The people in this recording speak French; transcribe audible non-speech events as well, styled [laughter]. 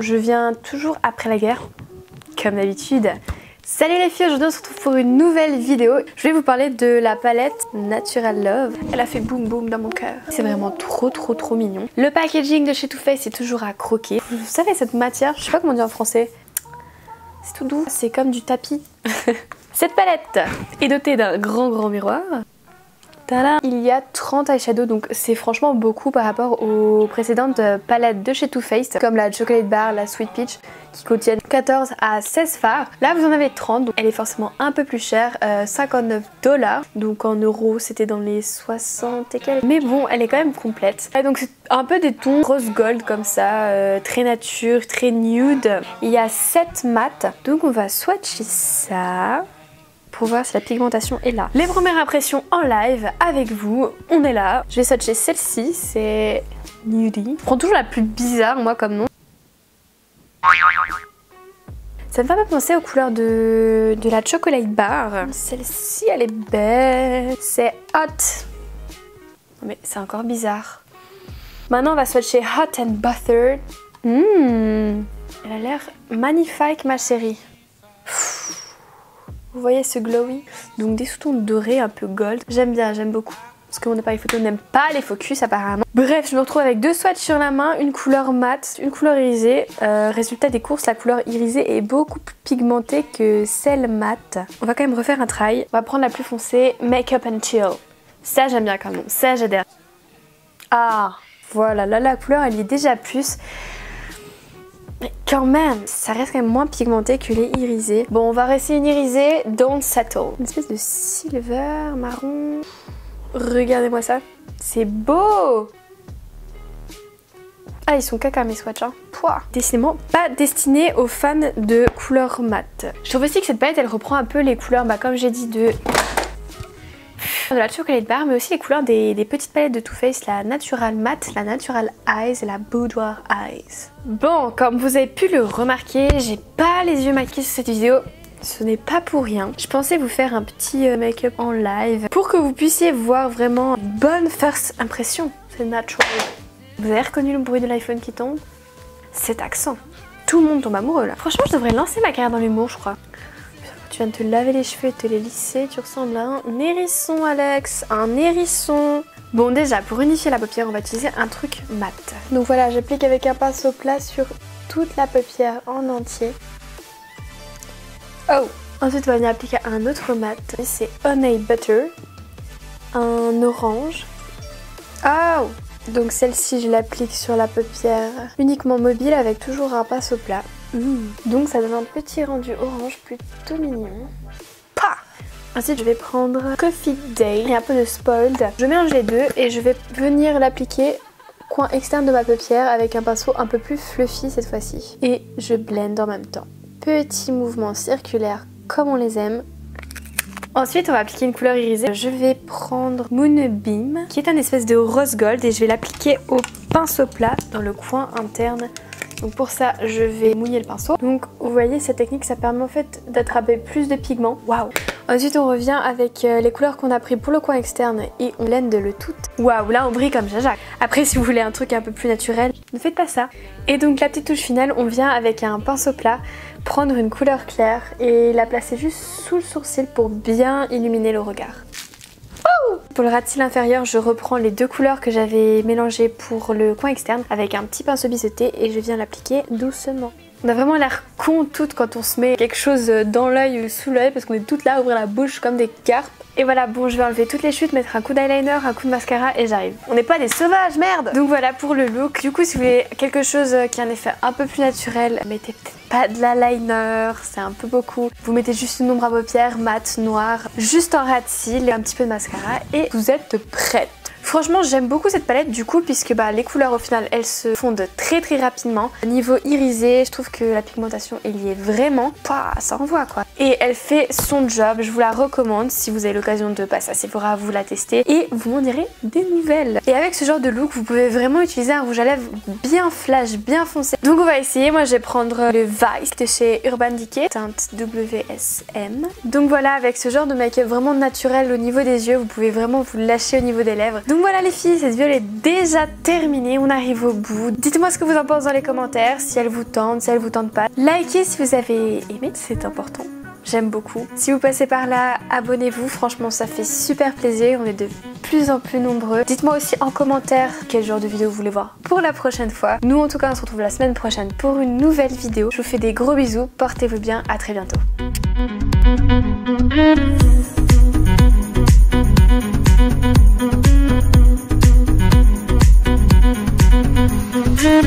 je viens toujours après la guerre, comme d'habitude. Salut les filles, aujourd'hui on se retrouve pour une nouvelle vidéo. Je vais vous parler de la palette Natural Love. Elle a fait boum boum dans mon cœur. C'est vraiment trop trop trop mignon. Le packaging de chez Too Faced est toujours à croquer. Vous savez cette matière, je sais pas comment dire en français. C'est tout doux, c'est comme du tapis. [laughs] cette palette est dotée d'un grand grand miroir il y a 30 eyeshadows donc c'est franchement beaucoup par rapport aux précédentes palettes de chez Too Faced comme la Chocolate Bar, la Sweet Peach qui contiennent 14 à 16 fards. Là vous en avez 30 donc elle est forcément un peu plus chère, 59 euh, dollars donc en euros c'était dans les 60 et quelques mais bon elle est quand même complète. Et donc c'est un peu des tons rose gold comme ça, euh, très nature, très nude. Il y a 7 mat donc on va swatcher ça pour voir si la pigmentation est là. Les premières impressions en live avec vous, on est là. Je vais swatcher celle-ci, c'est Nudie. Je prends toujours la plus bizarre moi comme nom. Ça me fait peu penser aux couleurs de, la chocolate bar. Celle-ci elle est belle. C'est hot. Mais c'est encore bizarre. Maintenant on va swatcher hot and buttered. Mmh. Elle a l'air magnifique ma chérie. Vous voyez ce glowy? Donc des sous-tons dorés un peu gold. J'aime bien, j'aime beaucoup. Parce que mon appareil photo n'aime pas les focus apparemment. Bref, je me retrouve avec deux swatchs sur la main, une couleur mat, une couleur irisée. Euh, résultat des courses, la couleur irisée est beaucoup plus pigmentée que celle mat. On va quand même refaire un try. On va prendre la plus foncée, Make Up and Chill. Ça j'aime bien quand même, ça j'adhère. Ah, voilà, là la couleur elle est déjà plus. Mais quand même, ça reste quand même moins pigmenté que les irisés. Bon, on va rester une irisée Don't Settle. Une espèce de silver, marron. Regardez-moi ça. C'est beau ah, ils sont caca mes swatchs, hein. Décidément pas destiné aux fans de couleurs mat. Je trouve aussi que cette palette, elle reprend un peu les couleurs, bah, comme j'ai dit, de de la chocolate bar mais aussi les couleurs des, petites palettes de Too Faced, la Natural Matte, la Natural Eyes et la Boudoir Eyes. Bon, comme vous avez pu le remarquer, j'ai pas les yeux maquillés sur cette vidéo. Ce n'est pas pour rien. Je pensais vous faire un petit euh, make-up en live pour que vous puissiez voir vraiment une bonne first impression. C'est natural. Vous avez reconnu le bruit de l'iPhone qui tombe? Cet accent. Tout le monde tombe amoureux là. Franchement, je devrais lancer ma carrière dans l'humour, je crois. Viens de te laver les cheveux et te les lisser. Tu ressembles à un hérisson, Alex. Un hérisson. Bon, déjà, pour unifier la paupière, on va utiliser un truc mat. Donc voilà, j'applique avec un pinceau plat sur toute la paupière en entier. Oh Ensuite, on va venir appliquer un autre mat. C'est Honey Butter. Un orange. Oh Donc celle-ci, je l'applique sur la paupière uniquement mobile avec toujours un pinceau plat. Donc ça donne un petit rendu orange plutôt mignon. Pa Ensuite je vais prendre Coffee Day et un peu de Spoiled. Je mélange les deux et je vais venir l'appliquer coin externe de ma paupière avec un pinceau un peu plus fluffy cette fois-ci. Et je blende en même temps. Petit mouvement circulaire comme on les aime. Ensuite, on va appliquer une couleur irisée. Je vais prendre Moonbeam, qui est un espèce de rose gold, et je vais l'appliquer au pinceau plat dans le coin interne donc pour ça, je vais mouiller le pinceau. Donc vous voyez, cette technique, ça permet en fait d'attraper plus de pigments. Waouh Ensuite, on revient avec euh, les couleurs qu'on a pris pour le coin externe et on blende le tout. Waouh, là on brille comme Jajac. Après, si vous voulez un truc un peu plus naturel, ne faites pas ça. Et donc la petite touche finale, on vient avec un pinceau plat prendre une couleur claire et la placer juste sous le sourcil pour bien illuminer le regard. Pour le ras de cils inférieur, je reprends les deux couleurs que j'avais mélangées pour le coin externe avec un petit pinceau biseauté et je viens l'appliquer doucement. On a vraiment l'air con toutes quand on se met quelque chose dans l'œil ou sous l'œil parce qu'on est toutes là à ouvrir la bouche comme des carpes. Et voilà, bon, je vais enlever toutes les chutes, mettre un coup d'eyeliner, un coup de mascara et j'arrive. On n'est pas des sauvages, merde Donc voilà pour le look. Du coup, si vous voulez quelque chose qui a un effet un peu plus naturel, mettez peut-être pas de l'eyeliner, c'est un peu beaucoup. Vous mettez juste une ombre à paupières mat, noire, juste un ras de cils et un petit peu de mascara et vous êtes prête. Franchement j'aime beaucoup cette palette du coup puisque bah, les couleurs au final elles se fondent très très rapidement. Niveau irisé je trouve que la pigmentation est vraiment. Pouah, ça envoie quoi. Et elle fait son job, je vous la recommande si vous avez l'occasion de passer à Sephora, vous la tester et vous m'en direz des nouvelles. Et avec ce genre de look vous pouvez vraiment utiliser un rouge à lèvres bien flash, bien foncé. Donc on va essayer, moi je vais prendre le Vice de chez Urban Decay, teinte WSM. Donc voilà avec ce genre de make-up vraiment naturel au niveau des yeux vous pouvez vraiment vous lâcher au niveau des lèvres. Voilà les filles, cette vidéo est déjà terminée, on arrive au bout. Dites-moi ce que vous en pensez dans les commentaires, si elle vous tente, si elle vous tente pas. Likez si vous avez aimé, c'est important. J'aime beaucoup. Si vous passez par là, abonnez-vous. Franchement, ça fait super plaisir. On est de plus en plus nombreux. Dites-moi aussi en commentaire quel genre de vidéo vous voulez voir pour la prochaine fois. Nous, en tout cas, on se retrouve la semaine prochaine pour une nouvelle vidéo. Je vous fais des gros bisous. Portez-vous bien. À très bientôt. Mm-hmm.